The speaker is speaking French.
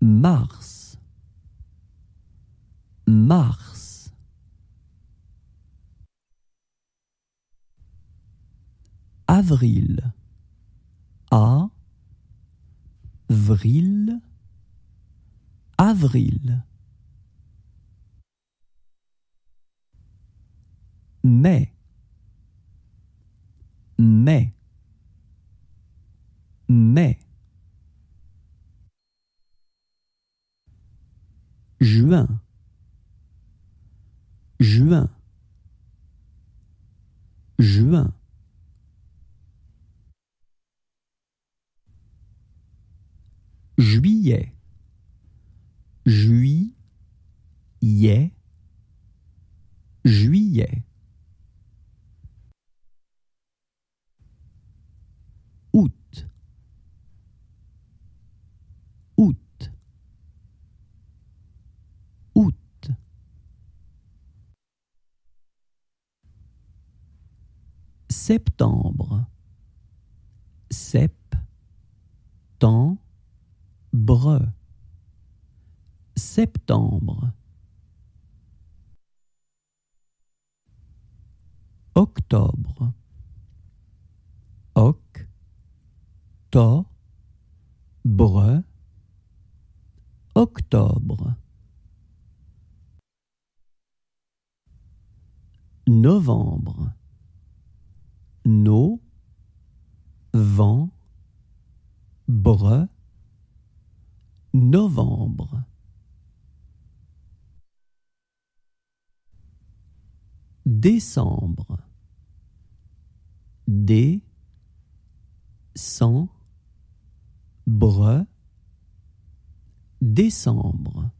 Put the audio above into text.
mars, mars. Avril, a, vril, avril. Mai, mai, mai. Juin, juin, juin. Juillet, juillet, juillet. Août, août, août. Septembre, septembre, septembre. Octobre, octobre, octobre. Novembre, no, vent, bre, novembre. Décembre, dé, cent, bre, décembre.